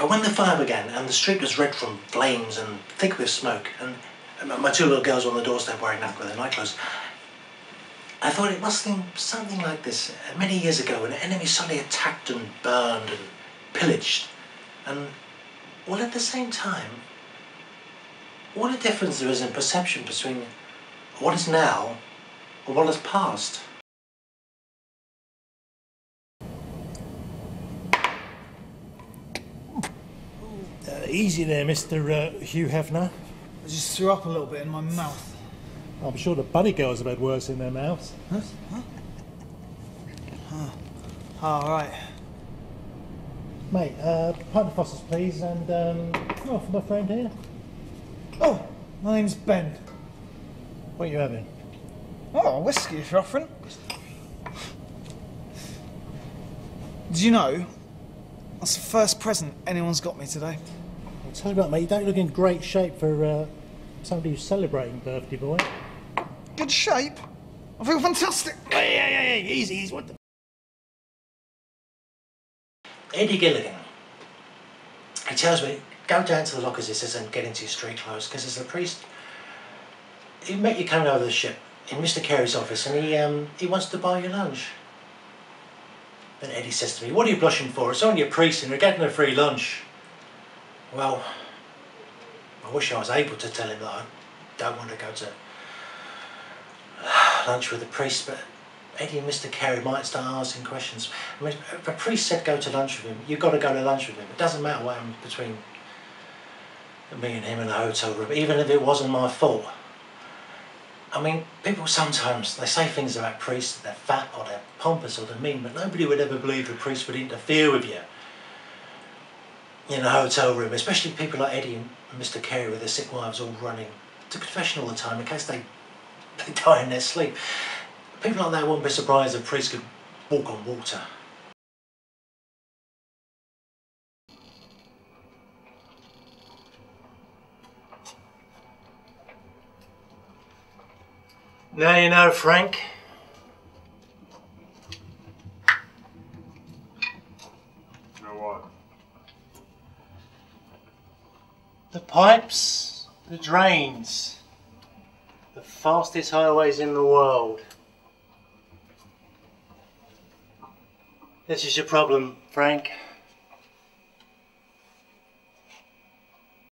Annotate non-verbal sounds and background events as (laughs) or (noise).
But when the fire began and the street was red from flames and thick with smoke, and my two little girls were on the doorstep wearing nothing with their nightclothes, I thought it must have been something like this. Uh, many years ago, when an enemy suddenly attacked and burned and pillaged, and all at the same time, what a difference there is in perception between what is now and what is past. Uh, easy there, Mr. Uh, Hugh Hefner. I just threw up a little bit in my mouth. I'm sure the bunny girls have had worse in their mouths. Huh? Huh? Oh, all right. Mate, uh, pint of Foster's, please, and um, oh, for my friend here. Oh, my name's Ben. What are you having? Oh, whiskey if you're offering. Do you know that's the first present anyone's got me today? I'll tell you what, mate, you don't look in great shape for uh, somebody who's celebrating birthday boy. Good shape? I feel fantastic. Hey, hey, hey, hey, easy, easy, what the... Eddie Gilligan. He tells me, go down to the lockers, he says, and get into your street clothes, because there's a priest. He met you coming over the ship in Mr. Carey's office, and he um, he wants to buy you lunch. Then Eddie says to me, what are you blushing for? It's only a priest and you're getting a free lunch. Well, I wish I was able to tell him that I don't want to go to (sighs) lunch with the priest, but Eddie and Mr. Carey might start asking questions. I mean, if a priest said go to lunch with him, you've got to go to lunch with him. It doesn't matter what happened between me and him in the hotel room, even if it wasn't my fault. I mean, people sometimes, they say things about priests, that they're fat or they're pompous or they're mean, but nobody would ever believe a priest would interfere with you in a hotel room, especially people like Eddie and Mr. Carey with their sick wives all running to confession all the time in case they, (laughs) they die in their sleep. People like that wouldn't be surprised if priests could walk on water. Now you know, Frank. Know what? The pipes, the drains, the fastest highways in the world. This is your problem, Frank.